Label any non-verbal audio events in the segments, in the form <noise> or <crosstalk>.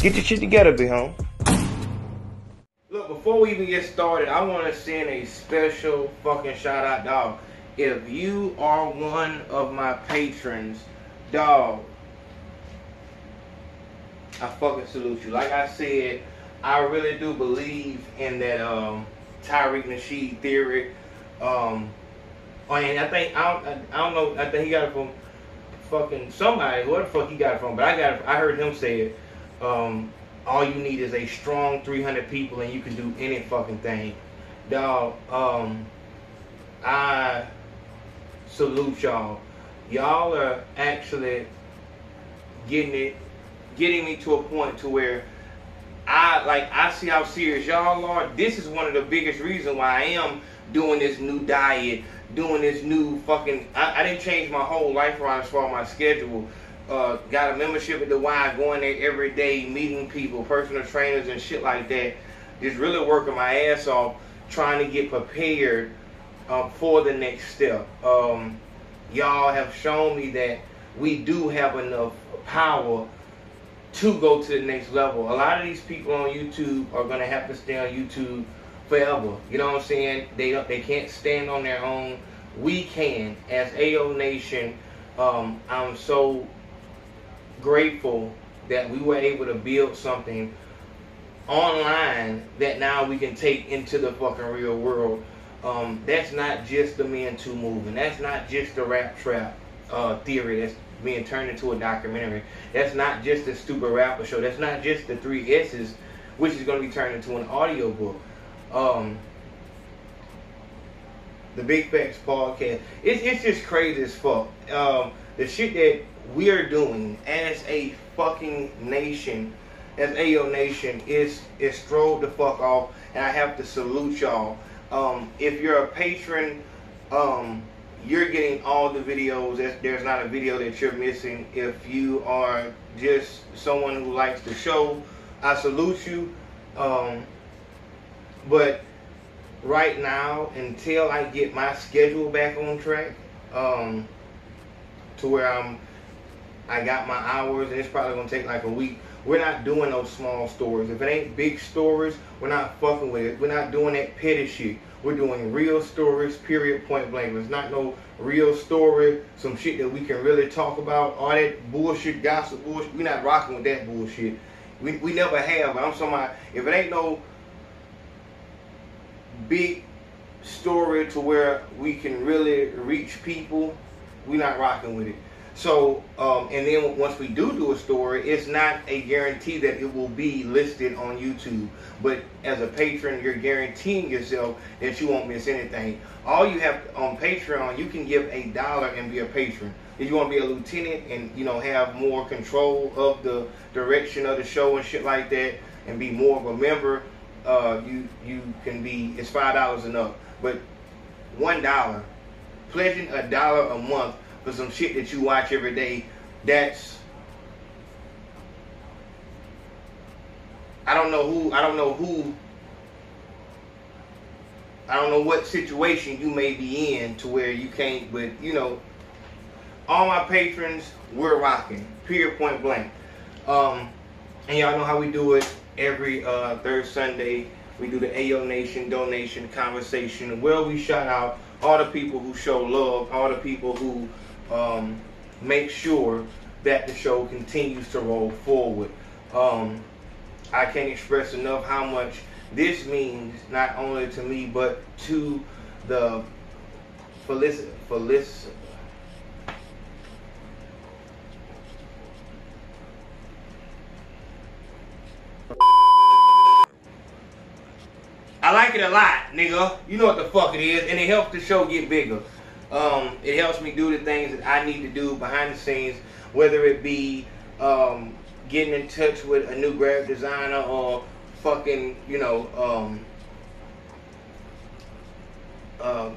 Get your shit together, big home. Look, before we even get started, I want to send a special fucking shout out, dog. If you are one of my patrons, dog, I fucking salute you. Like I said, I really do believe in that um, Tariq Nasheed theory. Um, and I think I don't, I don't know. I think he got it from fucking somebody. Where the fuck he got it from? But I got it. I heard him say it. Um, all you need is a strong 300 people, and you can do any fucking thing. Dog. Um, I salute y'all. Y'all are actually getting it, getting me to a point to where I like I see how serious y'all are. This is one of the biggest reasons why I am doing this new diet, doing this new fucking. I, I didn't change my whole life around as far as my schedule. Uh, got a membership at the Y, going there every day, meeting people, personal trainers and shit like that. Just really working my ass off, trying to get prepared um, for the next step. Um, y'all have shown me that we do have enough power to go to the next level. A lot of these people on YouTube are gonna have to stay on YouTube forever. You know what I'm saying? They they can't stand on their own. We can, as Ayo Nation. Um, I'm so grateful that we were able to build something online that now we can take into the fucking real world. Um, that's not just the Men Too movement. That's not just the rap trap uh, theory that's being turned into a documentary. That's not just the stupid rapper show. That's not just the three S's, which is going to be turned into an audio book. Um, the Big Facts podcast. It's, it's just crazy as fuck. Um, the shit that we are doing as a fucking nation, as Ayo Nation, is is strolled the fuck off, and I have to salute y'all. Um, if you're a patron, um, you're getting all the videos. There's not a video that you're missing. If you are just someone who likes the show, I salute you. Um, but right now, until I get my schedule back on track, um, to where I'm, I got my hours, and it's probably gonna take like a week. We're not doing those small stories. If it ain't big stories, we're not fucking with it. We're not doing that petty shit. We're doing real stories, period, point blank. It's not no real story, some shit that we can really talk about. All that bullshit, gossip bullshit. We're not rocking with that bullshit. We, we never have. I'm somebody, if it ain't no big story to where we can really reach people, we're not rocking with it. So, um, and then once we do do a story, it's not a guarantee that it will be listed on YouTube. But as a patron, you're guaranteeing yourself that you won't miss anything. All you have on Patreon, you can give a dollar and be a patron. If you want to be a lieutenant and you know have more control of the direction of the show and shit like that, and be more of a member, uh, you you can be it's five dollars and up. But one dollar, pledging a dollar a month for some shit that you watch every day, that's I don't know who I don't know who I don't know what situation you may be in to where you can't but you know all my patrons we're rocking period point blank. Um and y'all know how we do it every uh third Sunday. We do the Ayo Nation donation conversation where we shout out all the people who show love all the people who um, make sure that the show continues to roll forward. Um, I can't express enough how much this means not only to me but to the Felic Felic I like it a lot, nigga. You know what the fuck it is, and it helps the show get bigger. Um, it helps me do the things that I need to do behind the scenes, whether it be um, getting in touch with a new graphic designer or fucking, you know, um, uh,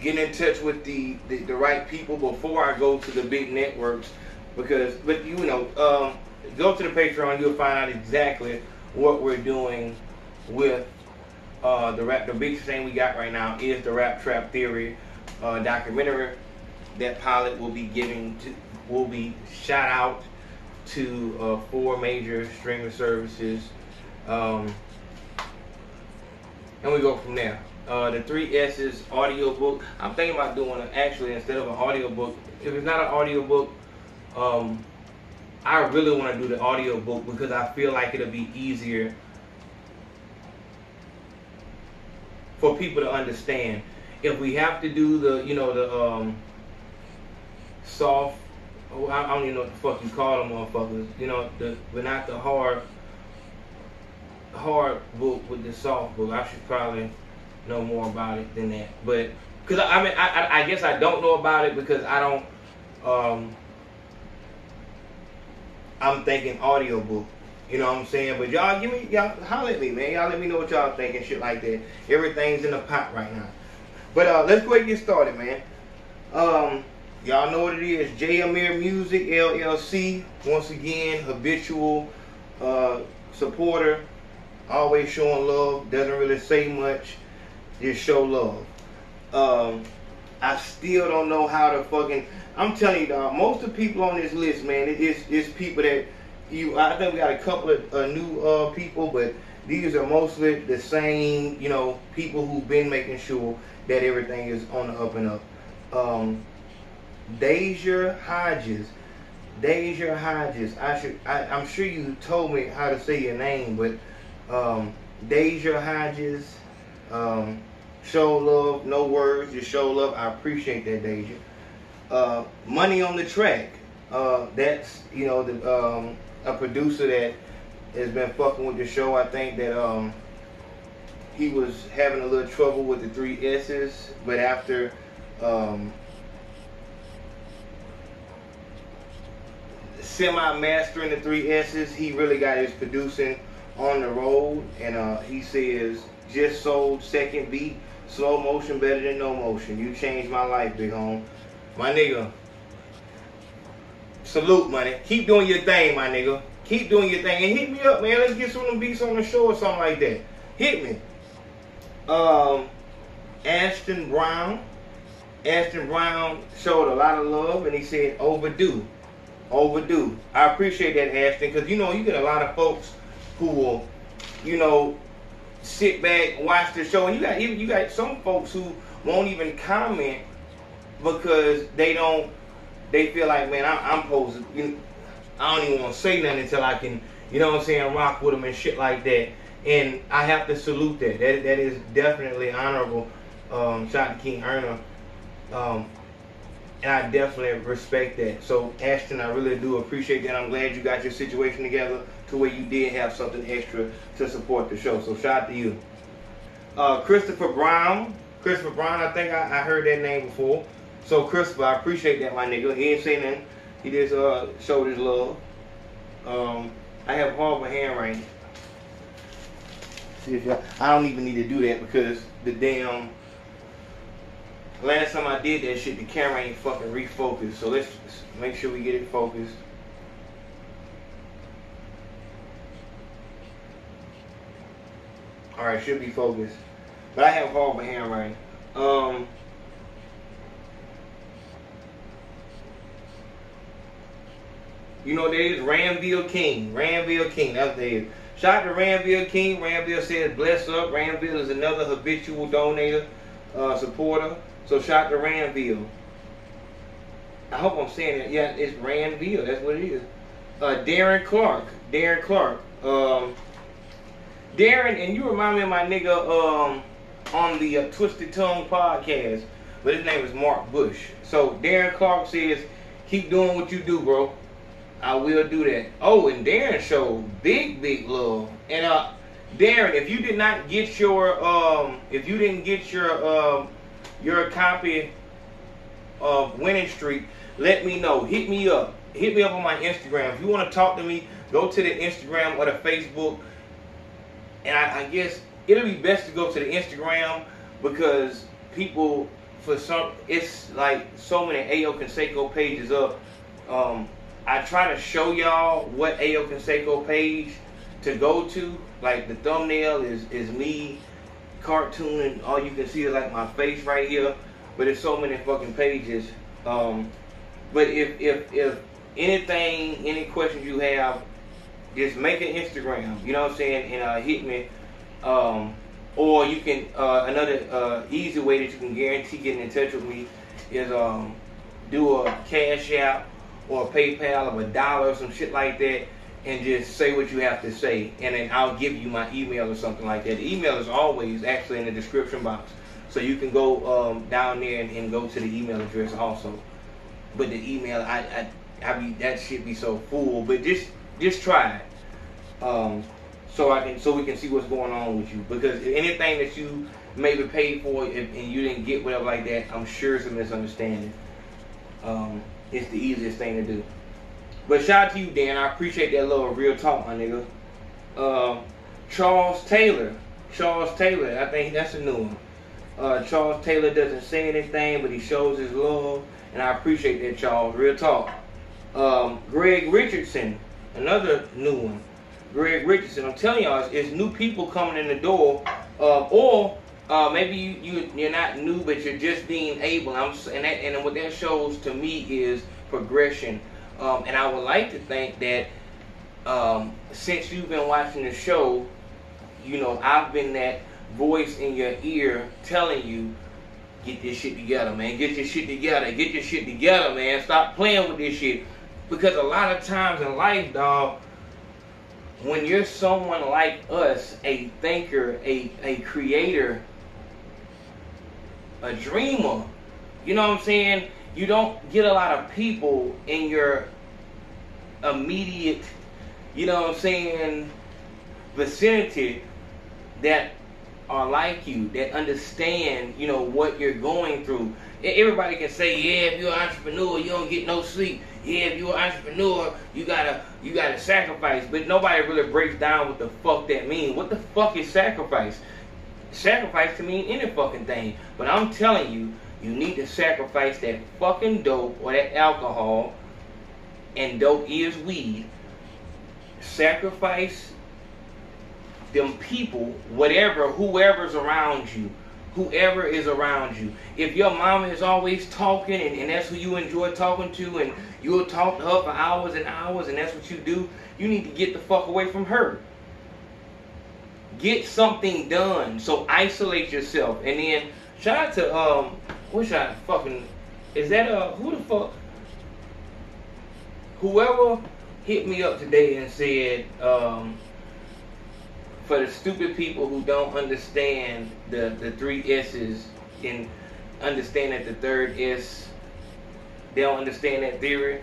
getting in touch with the, the, the, right people before I go to the big networks. Because, but you know, um, go to the Patreon, you'll find out exactly what we're doing with uh, the rap, the biggest thing we got right now is the Rap Trap Theory uh, documentary. That pilot will be giving to, will be shout out to uh, four major streaming services. Um, and we go from there. Uh, the three S's audiobook. I'm thinking about doing actually instead of an audiobook. If it's not an audiobook, um, I really want to do the audiobook because I feel like it'll be easier for people to understand. If we have to do the, you know, the um, soft, oh, I, don't even know what the fuck you call them motherfuckers, you know, the, but not the hard, hard book with the soft book. I should probably know more about it than that. But, because I, I mean, I, I guess I don't know about it because I don't, um, I'm thinking audiobook. You know what I'm saying? But y'all give me y'all holler at me, man. Y'all let me know what y'all thinking, shit like that. Everything's in the pot right now. But uh let's go ahead and get started, man. Um y'all know what it is. J Amir Music LLC. Once again, habitual uh supporter. Always showing love. Doesn't really say much. Just show love. Um I still don't know how to fucking I'm telling you, dog, most of the people on this list, man, it is it's people that you I think we got a couple of uh, new uh, people, but these are mostly the same, you know, people who've been making sure that everything is on the up and up. Um, Deja Hodges. Deja Hodges. I should I, am sure you told me how to say your name, but um, Deja Hodges. Um, show love, no words, just show love. I appreciate that, Deja. Uh, money on the track. Uh, that's you know the um, a producer that has been fucking with the show. I think that um, he was having a little trouble with the three S's, but after um, semi-mastering the three S's, he really got his producing on the road, and uh, he says just sold second beat, slow motion better than no motion. You changed my life, big home. My nigga, salute, money. Keep doing your thing, my nigga. Keep doing your thing. And hit me up, man. Let's get some of them beats on the show or something like that. Hit me. Um, Ashton Brown. Ashton Brown showed a lot of love and he said overdue. Overdue. I appreciate that, Ashton, because you know, you get a lot of folks who will, you know, sit back, watch the show, and you got even you got some folks who won't even comment because they don't they feel like, man, I, am to, you know, I don't even want to say nothing until I can, you know what I'm saying, rock with them and shit like that. And I have to salute that. That that is definitely honorable. Um, shout out to King Erna. Um, and I definitely respect that. So Ashton, I really do appreciate that. I'm glad you got your situation together to where you did have something extra to support the show. So shout out to you. Uh, Christopher Brown. Christopher Brown, I think I, I heard that name before. So Christopher, I appreciate that, my nigga. He ain't saying nothing. He just uh, showed his love. Um, I have horrible handwriting. See if y'all, I don't even need to do that because the damn last time I did that shit, the camera ain't fucking refocused. So let's make sure we get it focused. All right, should be focused. But I have horrible handwriting. Um, You know, there is Ranville King. Ranville King. That's there. Shout out to Ranville King. Ranville says, bless up. Ranville is another habitual donator, uh, supporter. So shout out to Ranville. I hope I'm saying it. Yeah, it's Ranville. That's what it is. Uh, Darren Clark. Darren Clark. Um, Darren, and you remind me of my nigga um, on the uh, Twisted Tongue podcast. But his name is Mark Bush. So Darren Clark says, keep doing what you do, bro. I will do that. Oh, and Darren showed big, big love. And uh, Darren, if you did not get your um, if you didn't get your um, your copy of Winning Streak, let me know. Hit me up. Hit me up on my Instagram. If you want to talk to me, go to the Instagram or the Facebook. And I, I guess it'll be best to go to the Instagram because people for some it's like so many Ayo Consaco pages up. Um, I try to show y'all what Ayo Consaco page to go to. Like the thumbnail is is me cartooning. All you can see is like my face right here. But it's so many fucking pages. Um, but if if if anything, any questions you have, just make an Instagram. You know what I'm saying? And uh, hit me. Um, or you can uh, another uh, easy way that you can guarantee getting in touch with me is um, do a cash app or PayPal of a dollar or some shit like that, and just say what you have to say, and then I'll give you my email or something like that. The email is always actually in the description box, so you can go um, down there and, and, go to the email address also. But the email, I, I, I be that shit be so full. But just just try it. Um, so I can so we can see what's going on with you. Because anything that you maybe paid for and you didn't get whatever like that, I'm sure it's a misunderstanding. Um, it's the easiest thing to do. But shout out to you, Dan. I appreciate that little real talk, my nigga. Uh, Charles Taylor. Charles Taylor. I think that's a new one. Uh, Charles Taylor doesn't say anything, but he shows his love, and I appreciate that, Charles. Real talk. Um, Greg Richardson, another new one. Greg Richardson. I'm telling y'all, it's, it's new people coming in the door, uh, or uh, maybe you, you you're not new, but you're just being able. I'm and that, and what that shows to me is progression. Um, and I would like to think that um, since you've been watching the show, you know I've been that voice in your ear telling you, get this shit together, man. Get your shit together. Get your shit together, man. Stop playing with this shit. Because a lot of times in life, dog, when you're someone like us, a thinker, a, a creator, a dreamer, you know what I'm saying? You don't get a lot of people in your immediate, you know what I'm saying, vicinity that are like you, that understand, you know, what you're going through. Everybody can say, yeah, if you're an entrepreneur, you don't get no sleep yeah, if you're an entrepreneur, you gotta you gotta sacrifice. But nobody really breaks down what the fuck that means. What the fuck is sacrifice? Sacrifice can mean any fucking thing. But I'm telling you, you need to sacrifice that fucking dope or that alcohol, and dope is weed. Sacrifice them people, whatever, whoever's around you whoever is around you. If your mama is always talking and, and that's who you enjoy talking to and you'll talk to her for hours and hours and that's what you do, you need to get the fuck away from her. Get something done. So isolate yourself. And then out to um what should I fucking is that uh who the fuck whoever hit me up today and said um for the stupid people who don't understand the, the three S's and understand that the third S, they don't understand that theory,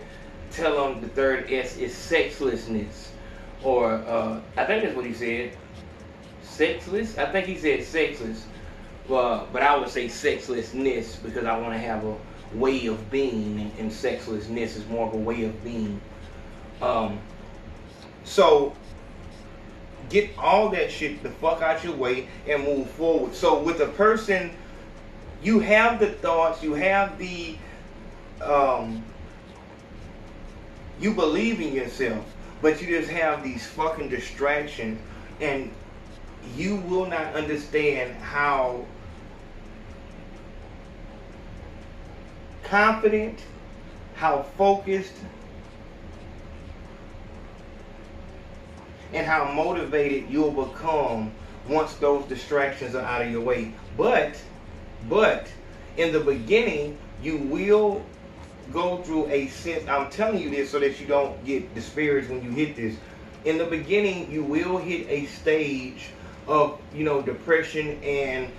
tell them the third S is sexlessness. Or, uh, I think that's what he said. Sexless? I think he said sexless. Well, but I would say sexlessness because I want to have a way of being, and sexlessness is more of a way of being. Um, so get all that shit the fuck out your way and move forward. So with a person, you have the thoughts, you have the, um, you believe in yourself, but you just have these fucking distractions, and you will not understand how confident, how focused, and how motivated you'll become once those distractions are out of your way. But, but, in the beginning, you will go through a sense. I'm telling you this so that you don't get discouraged when you hit this. In the beginning, you will hit a stage of, you know, depression and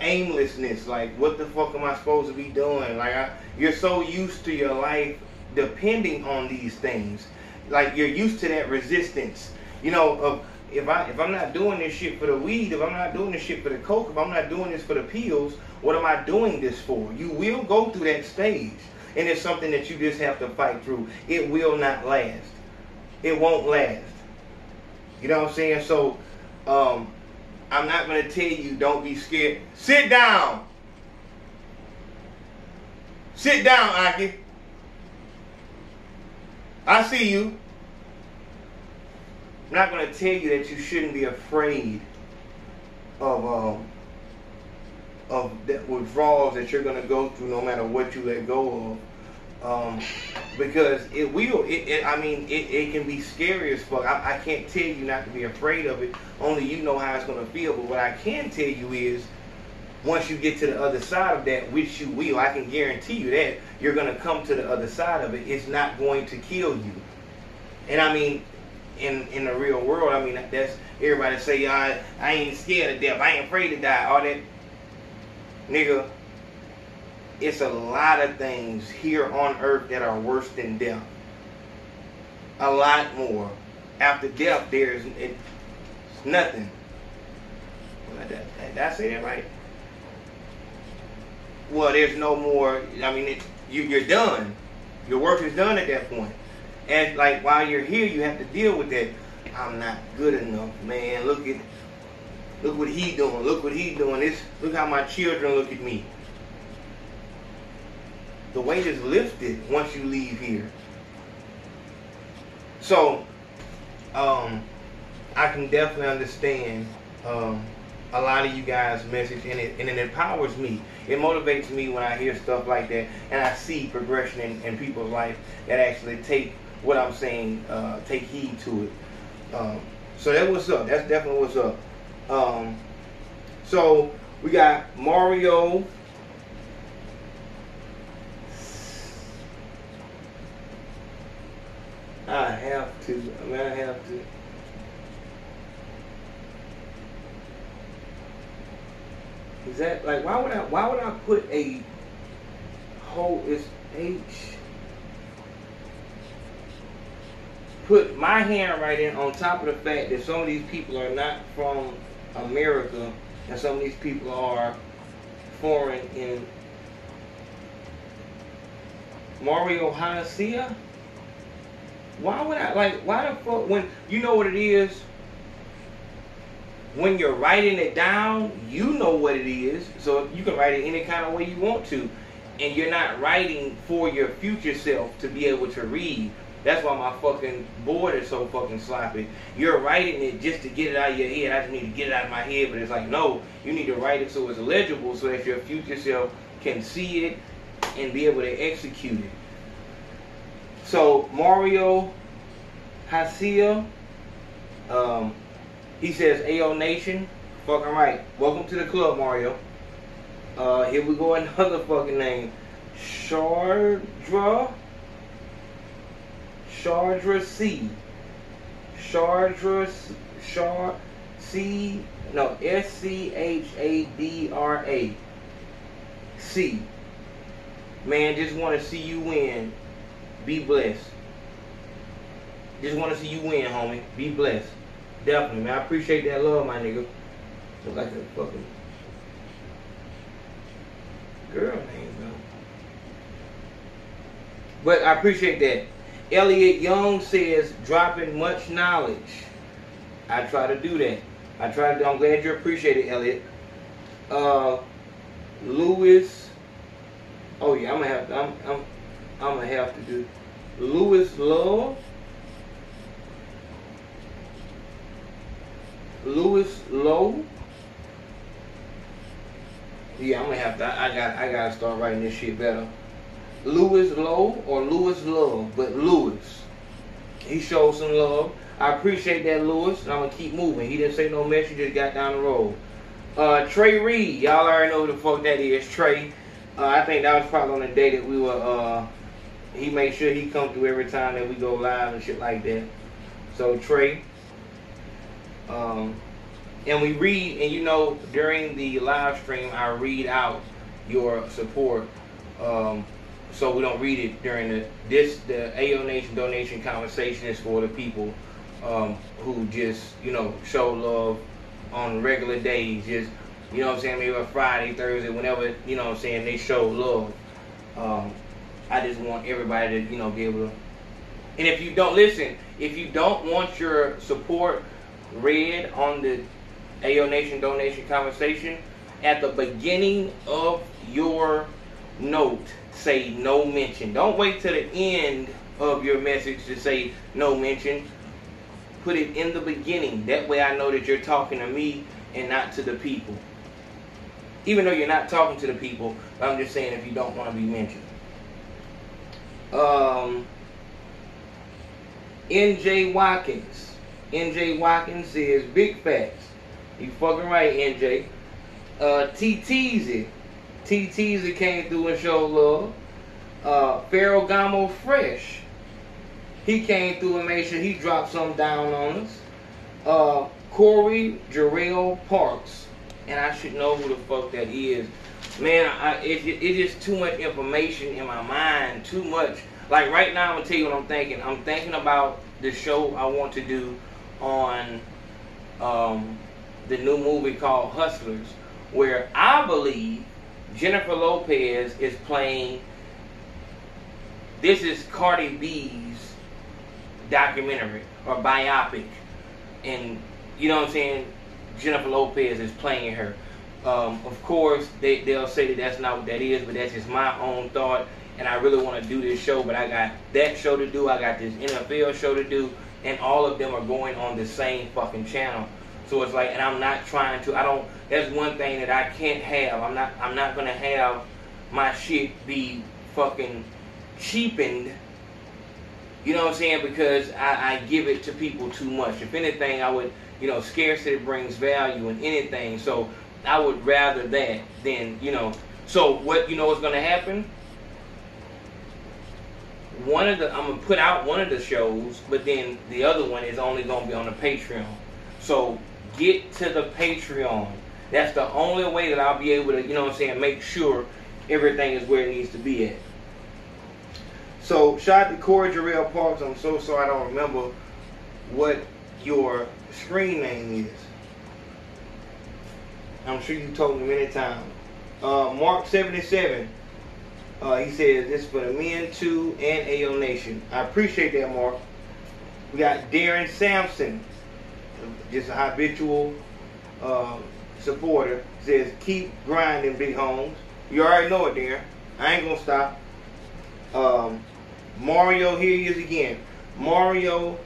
aimlessness. Like, what the fuck am I supposed to be doing? Like, I, you're so used to your life depending on these things. Like, you're used to that resistance you know, if I if I'm not doing this shit for the weed, if I'm not doing this shit for the coke, if I'm not doing this for the pills, what am I doing this for? You will go through that stage, and it's something that you just have to fight through. It will not last. It won't last. You know what I'm saying? So, um, I'm not gonna tell you don't be scared. Sit down. Sit down, Aki. I see you. I'm not going to tell you that you shouldn't be afraid of um, of the withdrawals that you're going to go through no matter what you let go of. Um, because it will. It, it I mean, it, it can be scary as fuck. I, I can't tell you not to be afraid of it. Only you know how it's gonna feel. But what I can tell you is, once you get to the other side of that, which you will, I can guarantee you that you're gonna come to the other side of it. It's not going to kill you. And I mean, in in the real world, I mean that's everybody say I I ain't scared of death. I ain't afraid to die. All that, nigga it's a lot of things here on earth that are worse than death. A lot more. After death, there's it's nothing. Did I say that right? Well, there's no more. I mean, it, you, you're done. Your work is done at that point. And like while you're here, you have to deal with that. I'm not good enough, man. Look at, look what he doing. Look what he doing. This. Look how my children look at me the weight is lifted once you leave here. So, um, I can definitely understand um, a lot of you guys' message, and it and it empowers me. It motivates me when I hear stuff like that, and I see progression in, in people's life that actually take what I'm saying, uh, take heed to it. Um, so that what's up. That's definitely what's up. Um, so we got Mario I have to. I mean, I have to. Is that like why would I why would I put a whole is H put my handwriting on top of the fact that some of these people are not from America and some of these people are foreign in Mario Hanasia? Why would I like? Why the fuck? When you know what it is. When you're writing it down, you know what it is, so you can write it any kind of way you want to, and you're not writing for your future self to be able to read. That's why my fucking board is so fucking sloppy. You're writing it just to get it out of your head. I just need to get it out of my head, but it's like no, you need to write it so it's legible, so that your future self can see it and be able to execute it. So Mario Hasia, um, he says, "Ayo Nation, fucking right. Welcome to the club, Mario. Uh, here we go, <laughs> another fucking name, Shardra, Shardra C, Shardra Shard C, no S C H A D R A C. Man, just want to see you win." Be blessed. Just want to see you win, homie. Be blessed. Definitely, man. I appreciate that love, my nigga. Look like a fucking girl name, though. But I appreciate that. Elliot Young says, dropping much knowledge. I try to do that. I try to. I'm glad you appreciate it, Elliot. Uh, Lewis. Oh yeah, I'm gonna have. I'm. I'm. I'm gonna have to do. Lewis Love. Lewis Lowe. Yeah, I'm gonna have to. I got. I gotta start writing this shit better. Lewis Lowe or Lewis Love, but Lewis. He showed some love. I appreciate that, Lewis. And I'm gonna keep moving. He didn't say no mess. He just got down the road. Uh, Trey Reed. Y'all already know who the fuck that is. Trey. Uh, I think that was probably on the day that we were uh, he makes sure he come through every time that we go live and shit like that. So Trey, um, and we read, and you know, during the live stream, I read out your support. Um, so we don't read it during the this the Ayo Nation donation conversation is for the people um, who just you know show love on regular days. Just you know what I'm saying, maybe a Friday, Thursday, whenever you know what I'm saying they show love. I just want everybody to, you know, be able to. And if you don't listen, if you don't want your support read on the Ayo Nation donation conversation, at the beginning of your note, say no mention. Don't wait till the end of your message to say no mention. Put it in the beginning. That way I know that you're talking to me and not to the people. Even though you're not talking to the people, I'm just saying if you don't want to be mentioned. Um, NJ Watkins. NJ Watkins says big facts. You fucking right, NJ. Uh, T Teasy. T came through and showed love. Uh, Ferragamo Fresh. He came through and made sure he dropped some down on us. Uh, Corey Jarrell Parks. And I should know who the fuck that is. Man, I, it, it's just too much information in my mind. Too much. Like right now, I'm gonna tell you what I'm thinking. I'm thinking about the show I want to do on um, the new movie called Hustlers, where I believe Jennifer Lopez is playing. This is Cardi B's documentary or biopic, and you know what I'm saying. Jennifer Lopez is playing her. Um, of course, they, they'll say that that's not what that is, but that's just my own thought. And I really want to do this show, but I got that show to do. I got this NFL show to do, and all of them are going on the same fucking channel. So it's like, and I'm not trying to. I don't. That's one thing that I can't have. I'm not. I'm not gonna have my shit be fucking cheapened. You know what I'm saying? Because I, I give it to people too much. If anything, I would. You know, scarcity brings value in anything. So I would rather that than you know. So what you know is gonna happen? One of the I'm gonna put out one of the shows, but then the other one is only gonna be on the Patreon. So get to the Patreon. That's the only way that I'll be able to, you know what I'm saying, make sure everything is where it needs to be at. So, shout out to Corey Jarrell Parks. I'm so sorry I don't remember what your screen name is. I'm sure you told me many times. Uh, Mark77. Uh, he says this for the men too and Ayo Nation. I appreciate that, Mark. We got Darren Sampson just a habitual uh, supporter, says keep grinding, Big Homes. You already know it, Darren. I ain't gonna stop. Um, Mario, here he is again. Mario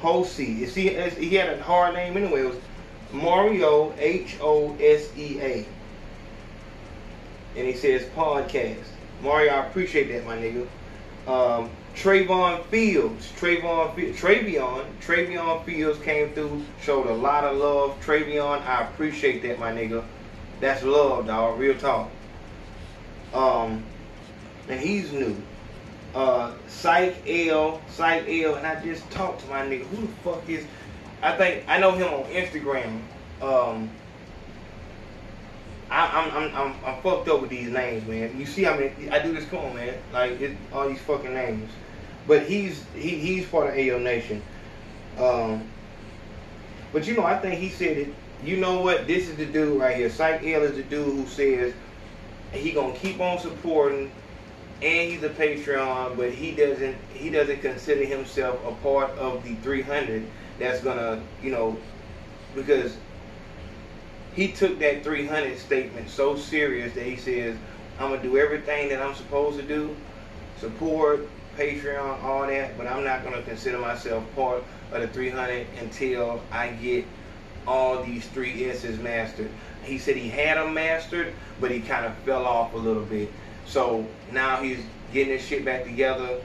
Hosea. You see, he had a hard name anyway. It was Mario H O S E A. And he says podcast. Mario, I appreciate that, my nigga. Um, Trayvon Fields, Trayvon, Travion, Travion Fields came through, showed a lot of love. Travion, I appreciate that, my nigga. That's love, dog. Real talk. Um, and he's new. Uh, Psych L, Psych L, and I just talked to my nigga. Who the fuck is? I think I know him on Instagram. Um, I, I'm, I'm I'm I'm fucked up with these names, man. You see, I mean, I do this. Come on, man. Like it, all these fucking names. But he's he, he's part of Ayo Nation. Um, but you know, I think he said it. You know what? This is the dude right here. Psych L is the dude who says he gonna keep on supporting, and he's a Patreon, but he doesn't he doesn't consider himself a part of the 300. That's gonna you know because he took that 300 statement so serious that he says I'm gonna do everything that I'm supposed to do, support, Patreon, all that, but I'm not to consider myself part of the 300 until I get all these three S's mastered. He said he had them mastered, but he kind of fell off a little bit. So now he's getting his shit back together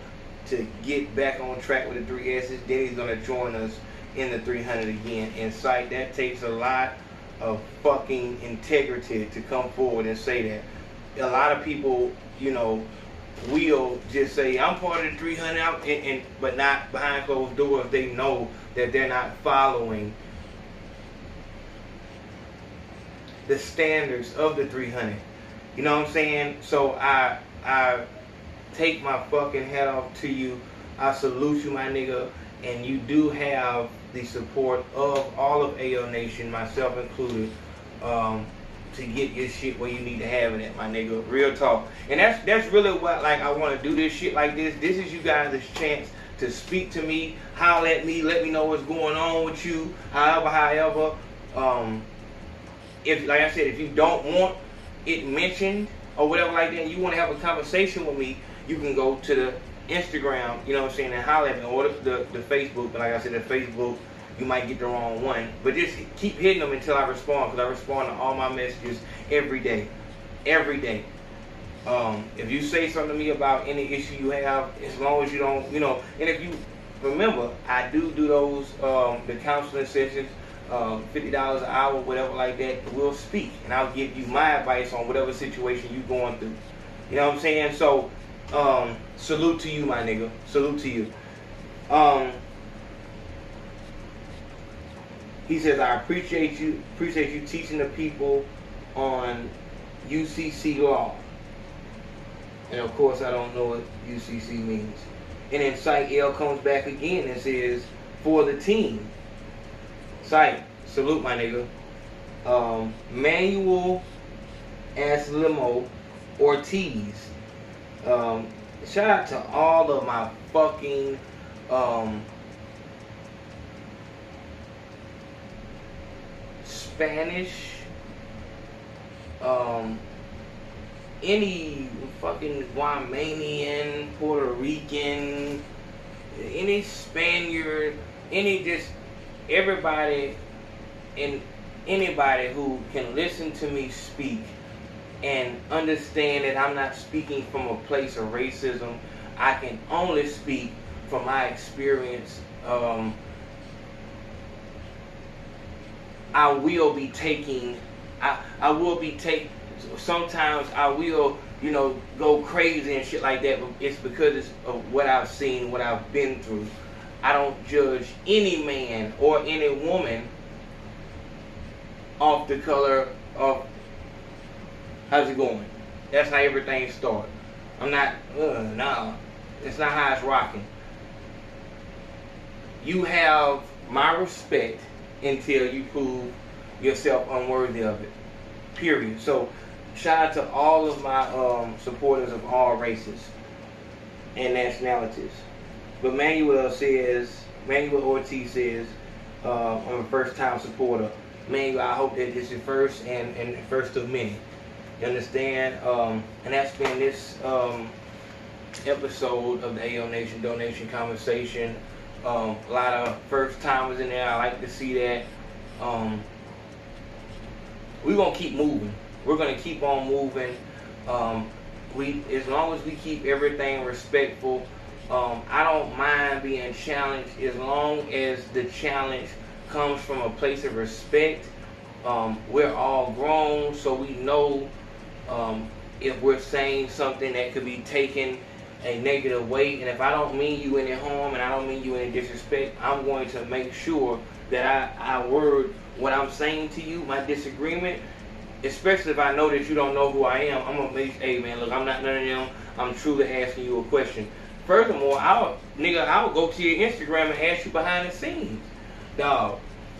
to get back on track with the three S's. Then he's to join us in the 300 again. In sight, that takes a lot of fucking integrity to come forward and say that. A lot of people, you know, will just say I'm part of the 300, and, and but not behind closed doors. They know that they're not following the standards of the 300. You know what I'm saying? So I I take my fucking hat off to you. I salute you, my nigga, and you do have the support of all of Ayo Nation, myself included. Um, to get your shit where you need to have it at, my nigga. Real talk. And that's that's really what like I want to do this shit like this. This is you guys' chance to speak to me, holler at me, let me know what's going on with you, however, however. Um, if like I said, if you don't want it mentioned or whatever like that, and you want to have a conversation with me, you can go to the Instagram, you know what I'm saying, and holler at me, or the, the, Facebook. But like I said, the Facebook you might get the wrong one. But just keep hitting them until I respond because I respond to all my messages every day. Every day. Um, if you say something to me about any issue you have, as long as you don't, you know, and if you remember, I do do those um, the counseling sessions, um, fifty dollars an hour, whatever like that. We'll speak, and I'll give you my advice on whatever situation you're going through. You know what I'm saying? So, um, salute to you, my nigga. Salute to you. Um, he says, I appreciate you, appreciate you teaching the people on UCC law. And of course, I don't know what UCC means. And then Site L comes back again and says, for the team. Site, salute my nigga. Um, Manuel Aslimo Ortiz. Um, shout out to all of my fucking um, Spanish, um, any fucking Guamanian, Puerto Rican, any Spaniard, any just everybody and anybody who can listen to me speak and understand that I'm not speaking from a place of racism. I can only speak from my experience. Um, I will be taking, I, I will be take. Sometimes I will, you know, go crazy and shit like that. But it's because it's of what I've seen, what I've been through. I don't judge any man or any woman off the color of how's it going. That's how everything starts. I'm not, uh, nah, it's not how it's rocking. You have my respect until you prove yourself unworthy of it. Period. So, shout out to all of my um, supporters of all races and nationalities. But Manuel says, Manuel Ortiz says, uh, I'm a first time supporter. Manuel, I hope that this is first and, and first of many. You understand? Um, and that's been this um, episode of the Ayo Nation Donation Conversation. Um, a lot of first timers in there. I like to see that. Um, we're gonna keep moving. We're gonna keep on moving. Um, we, as long as we keep everything respectful, um, I don't mind being challenged as long as the challenge comes from a place of respect. Um, we're all grown, so we know um, if we're saying something that could be taken a negative way. And if I don't mean you any harm and I don't mean you any disrespect, I'm going to make sure that I, I word what I'm saying to you, my disagreement, especially if I know that you don't know who I am, I'm gonna make, hey man, look, I'm not none of them. I'm truly asking you a question. Furthermore, I'll nigga, I'll go to your Instagram and ask you behind the scenes. Dog,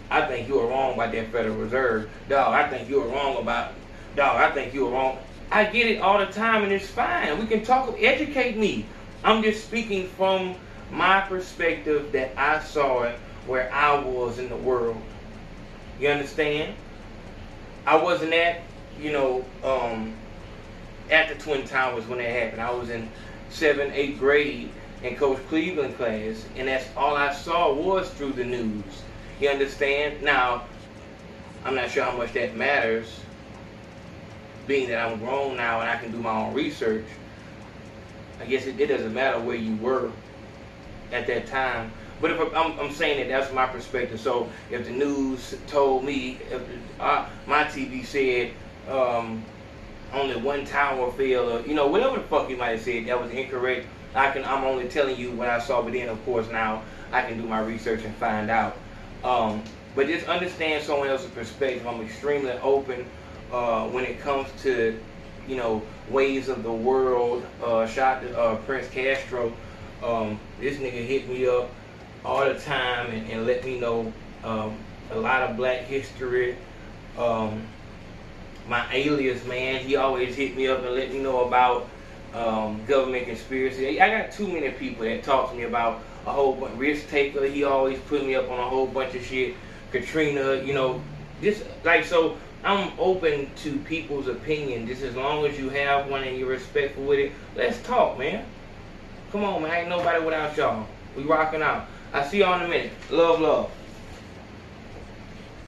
I think you are wrong about that Federal Reserve. Dog, I think you are wrong about dog, I think you are wrong. I get it all the time and it's fine. We can talk, educate me. I'm just speaking from my perspective that I saw it where I was in the world. You understand? I wasn't at, you know, um, at the Twin Towers when that happened. I was in seventh, eighth grade in Coach Cleveland class, and that's all I saw was through the news. You understand? Now, I'm not sure how much that matters being that I'm grown now and I can do my own research, I guess it, it doesn't matter where you were at that time. But if I'm, I'm, saying that that's my perspective. So if the news told me, if uh, my TV said um, only one tower fell, or you know whatever the fuck you might have said that was incorrect, I can. I'm only telling you what I saw. But then of course now I can do my research and find out. Um, but just understand someone else's perspective. I'm extremely open uh, when it comes to you know ways of the world. Uh, shot uh, Prince Castro. Um, this nigga hit me up all the time and, and let me know um, a lot of Black history. Um, my alias man, he always hit me up and let me know about um, government conspiracy. I got too many people that talk to me about a whole bunch. Risk Taker, he always put me up on a whole bunch of shit. Katrina, you know, just like so. I'm open to people's opinion just as long as you have one and you're respectful with it. Let's talk, man. Come on, man. Ain't nobody without y'all. We rocking out. I see y'all in a minute. Love, love.